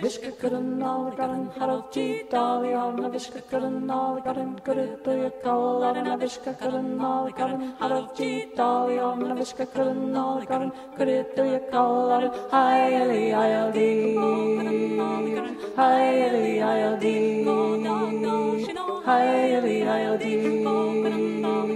Viska kudden garden, harald chi dali on a viska kudden garden, good to your call on a viska kudden garden, harald chi dali on a viska kudden garden, good to your call on hi eli ild, hi